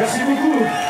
Merci beaucoup.